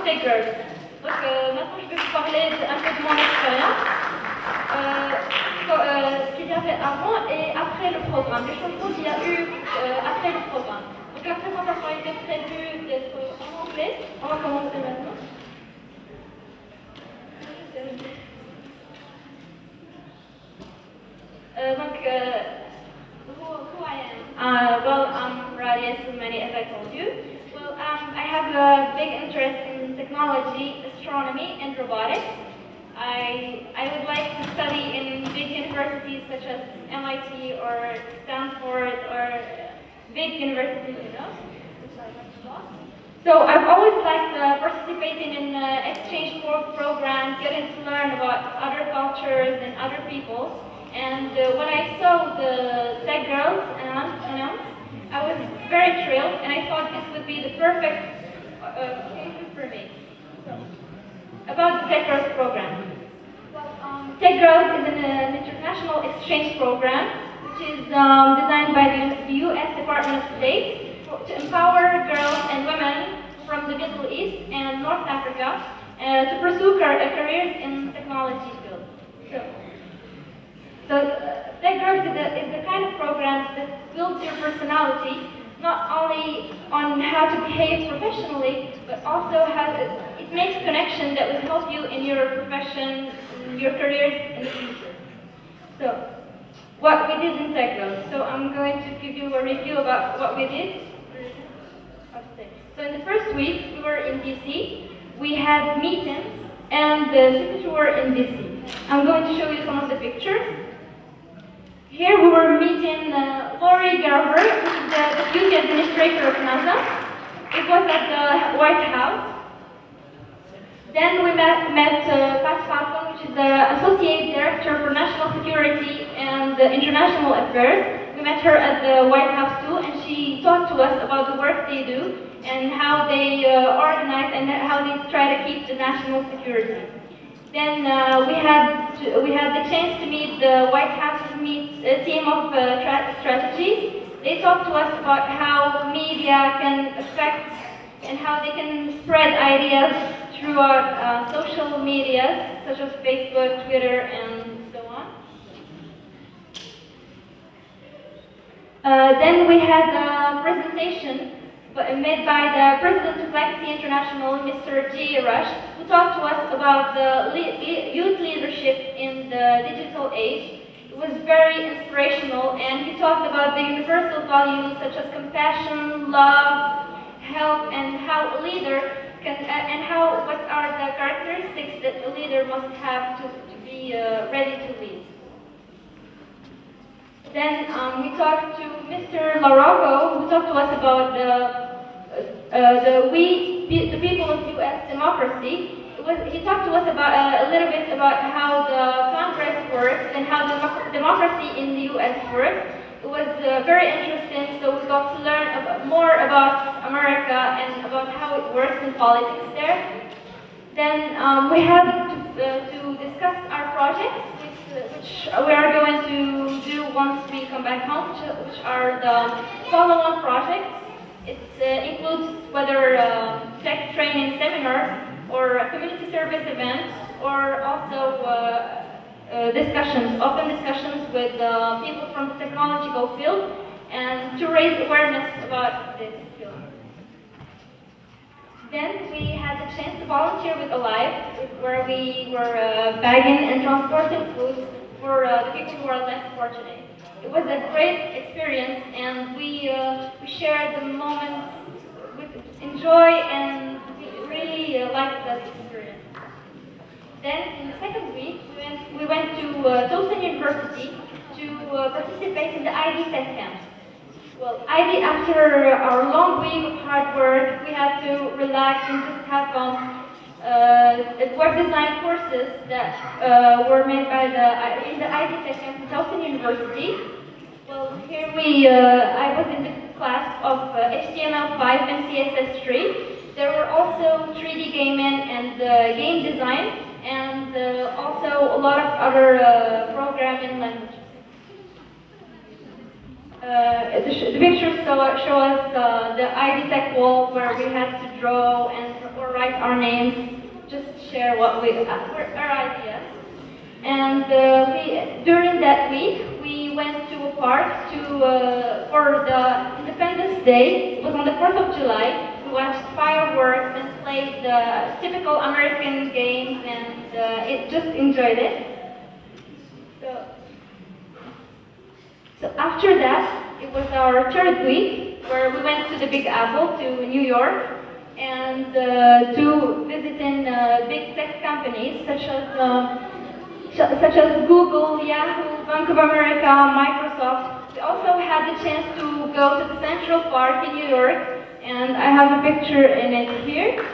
Girls. Donc euh, maintenant, je vais vous parler un peu de mon expérience. Euh, ce qu'il y avait avant et après le programme, les changements qu'il y a eu après le programme. Donc la présentation était prévue d'être en anglais. On va commencer maintenant. donc, who, who I am? Uh, well, I'm Radia Soumani, as I told you. Um, I have a big interest in technology, astronomy, and robotics. I, I would like to study in big universities such as MIT or Stanford or big universities, you know. So I've always liked uh, participating in uh, exchange programs, getting to learn about other cultures and other peoples. And uh, when I saw the Tech Girls announced, I was very thrilled, and I thought this would be the perfect uh, occasion for me. About the Tech Girls program. Um, Tech Girls is an, an, international exchange program, which is um, designed by the, U.S. Department of State to empower girls and women from the Middle East and North Africa uh, to pursue careers in technology field. So, so uh, is the, is the kind of program that builds your personality, not only on how to behave professionally, but also has a, it makes connection that will help you in your profession, your careers in the future. So, what we did in Tech Girls. So I'm going to give you a review about what we did. So in the first week, we were in DC. We had meetings, and the city tour in DC. I'm going to show you some of the pictures. Here we were meeting uh, Lori Garver, which the deputy administrator of NASA. It was at the White House. Then we met, met uh, Pat Falcone, which is the Associate Director for National Security and International Affairs. We met her at the White House too, and she talked to us about the work they do and how they uh, organize and how they try to keep the national security. Then uh, we had to, we had the chance to meet the White House a team of uh, strategies. They talked to us about how media can affect and how they can spread ideas throughout uh, social media such as Facebook, Twitter, and so on. Uh, then we had a presentation made by the President of Legacy International, Mr. G. Rush, who talked to us about the le youth leadership in the digital age. Was very inspirational, and he talked about the universal values such as compassion, love, help, and how a leader can, and how what are the characteristics that a leader must have to, to be uh, ready to lead. Then um, we talked to Mr. Larocco, who talked to us about the uh, the we, the people of U.S. democracy. Was, he talked to us about uh, a little bit about how the Congress works and how the democracy in the U.S. works. It was uh, very interesting, so we got to learn about, more about America and about how it works in politics there. Then um, we had to, uh, to, discuss our projects, which, which, we are going to do once we come back home, which, which are the follow-on projects. It uh, includes whether uh, tech training seminars or a community service events or also uh, uh, discussions, open discussions with uh, people from the technological field and to raise awareness about this field. Then we had the chance to volunteer with Alive, where we were bagging and transporting food for the people who are less fortunate. It was a great experience, and we, uh, we shared the moment with enjoy, and really uh, liked that experience. Then, in the second week, we went, we went to uh, Towson University to uh, participate in the ID Tech Camps. Well, ID, after our long week of hard work, we had to relax and just have fun. Uh, web design courses that uh, were made by the in the ID Tech Camp at Towson University. Well, here we, uh, I was in the class of uh, HTML5 and CSS3. There were also 3D gaming and uh, game design, and uh, also a lot of other uh, programming languages. Uh, the, the, pictures show, show us the ID Tech wall where we had to draw and or write our names, just share what we, uh, our ideas. And uh, we, during that week, we went to a park to, uh, for the Independence Day. It was on the 4th of July. Watched fireworks and played the typical American games and uh, it just enjoyed it. So, so after that, it was our third week where we went to the Big Apple to New York and uh, to visit in uh, big tech companies such as um, such as Google, Yahoo, Bank of America, Microsoft. We also had the chance to go to the Central Park in New York, and I have a picture in it here.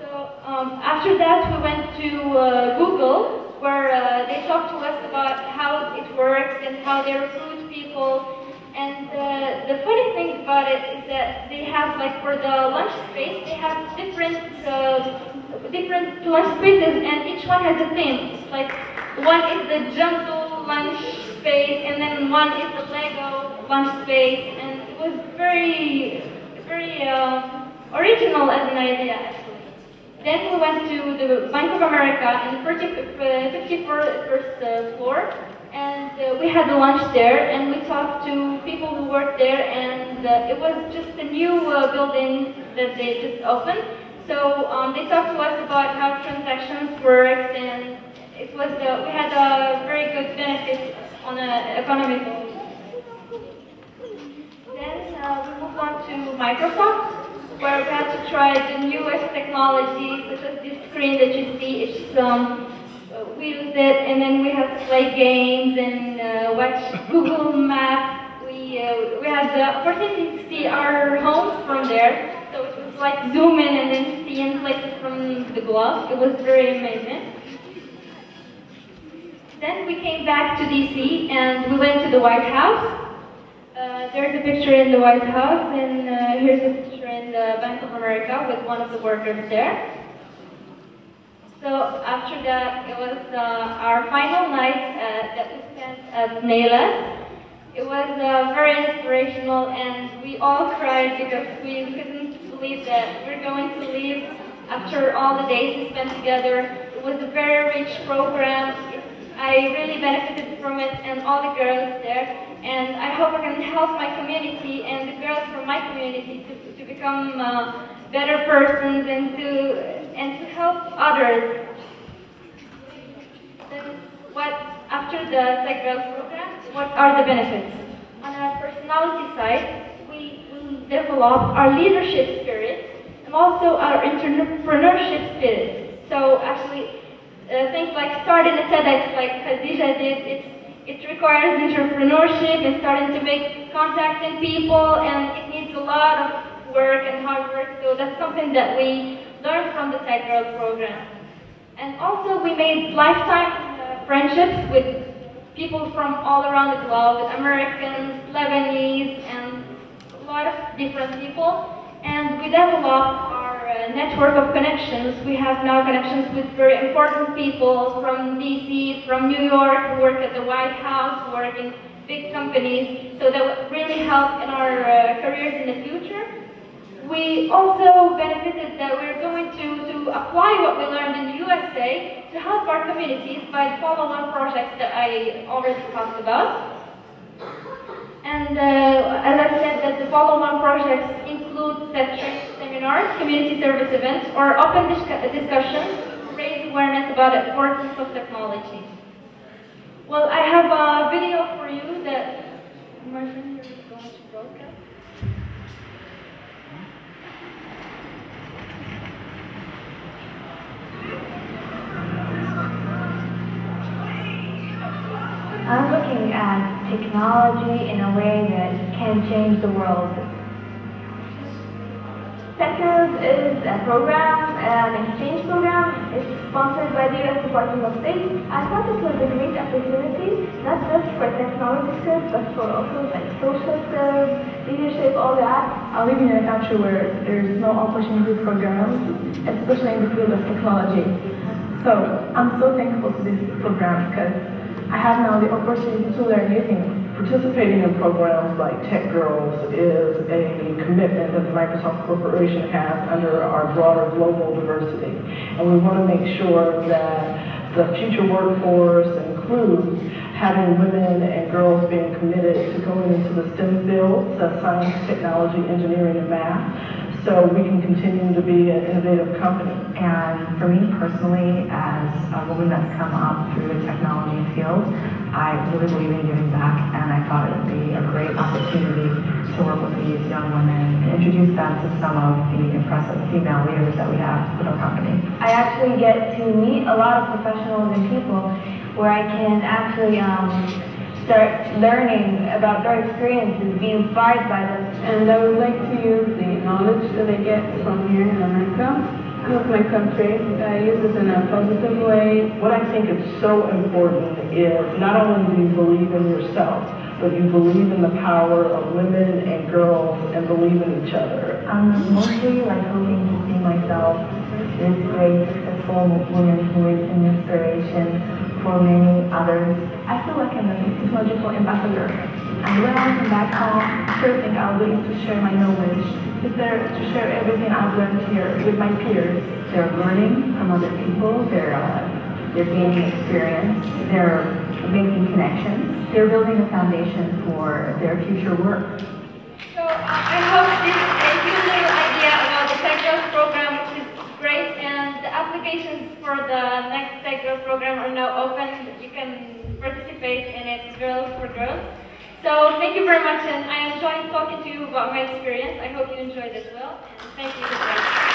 So um, after that, we went to uh, Google, where uh, they talked to us about how it works and how they recruit people. And uh, the funny thing about it is that they have, like, for the lunch space, they have different uh, different lunch spaces, and each one has a theme. Like one is the jungle lunch space, and then one is the Lego lunch space, and it was very, very uh, original as an idea, actually. Then we went to the Bank of America in the 51st uh, floor, and uh, we had lunch there, and we talked to people who worked there, and uh, it was just a new uh, building that they just opened. So um, they talked to us about how transactions worked, and it was uh, we had a very good benefit on an economic. Then uh, we moved on to Microsoft, where we had to try the newest technology, such as this screen that you see. It's um, we use it, and then we had to play games and uh, watch Google Maps. We uh, we had the opportunity to see our homes from there. So it was like zoom in and then see in places from the globe. It was very amazing. Then we came back to DC and we went to the White House. Uh, there's a picture in the White House and uh, here's a picture in the Bank of America with one of the workers there. So after that, it was uh, our final night uh, that we spent at NAILA. It was uh, very inspirational and we all cried because we couldn't believe that we're going to leave after all the days we spent together. It was a very rich program. I really benefited from it and all the girls there. And I hope I can help my community and the girls from my community to, to become uh, better persons and to, and to help others. Then what, after the Tech Girls program, what are the benefits? On our personality side, we, we develop our leadership spirit and also our entrepreneurship spirit. So actually, uh, things like starting a TEDx like Khadija did, it's, it requires entrepreneurship and starting to make contacting people and it needs a lot of work and hard work. So that's something that we learned from the Tech Girl program. And also we made lifetime uh, friendships with people from all around the globe, Americans, Lebanese, and a lot of different people. And we developed network of connections. We have now connections with very important people from DC, from New York, who work at the White House, who work in big companies. So that would really help in our uh, careers in the future. We also benefited that we're going to, to apply what we learned in the USA to help our communities by the follow-on projects that I already talked about. And uh, as I said, that the follow-on projects include seminars, community service events, or open discussions to raise awareness about the importance of technology. Well, I have a video for you that Martin is going to broadcast. I'm looking at technology in a way that can change the world. Is a program, an exchange program. It's sponsored by the U.S. Department of State. I thought it was a great opportunity, not just for technology skills, but for also like social skills, leadership, all that. I live in a country where there's no opportunity for girls, especially in the field of technology. So I'm so thankful to this program because I have now the opportunity to learn new things. Participating in programs like Tech Girls is a commitment that the Microsoft Corporation has under our broader global diversity. And we want to make sure that the future workforce includes having women and girls being committed to going into the STEM fields, of science, technology, engineering, and math, so we can continue to be an innovative company. And for me personally, as a woman that's come up through the technology field, I really believe in giving back, and I thought it would be a great opportunity to work with these young women and introduce them to some of the impressive female leaders that we have with our company. I actually get to meet a lot of professionals and people where I can actually um, start learning about their experiences, be inspired by them. And I would like to use the knowledge that I get from here in America with my country. I use it in a positive way. What I think is so important is not only do you believe in yourself, but you believe in the power of women and girls and believe in each other. I'm mostly like hoping to see myself this great, successful women who is an inspiration for many others. I feel like I'm a technological ambassador. And when I come back home, sure thing I'll be to share my knowledge. It's there to share everything I've learned here with my peers. They're learning from other people. They're uh, they're gaining experience. They're making connections. They're building a foundation for their future work. So uh, I hope this gave you a little idea about the Tech Girls program, which is great, and the applications for the next Tech Girls program are now open. You can participate in it, Girls for Girls. So thank you very much, and I enjoyed talking to you about my experience. I hope you enjoyed as well. And thank you.